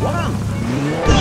One.